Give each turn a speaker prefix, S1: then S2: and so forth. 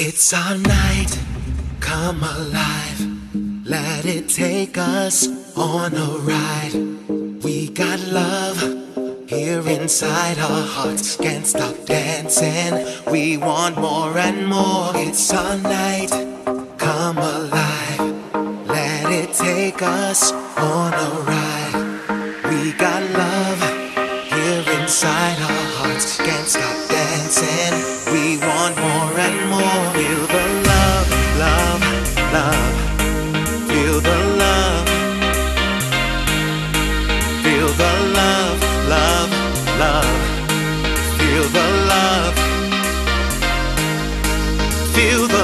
S1: It's our night, come alive. Let it take us on a ride. We got love here inside our hearts. Can't stop dancing. We want more and more. It's our night, come alive. Let it take us on a ride. We got love here inside our hearts. feel the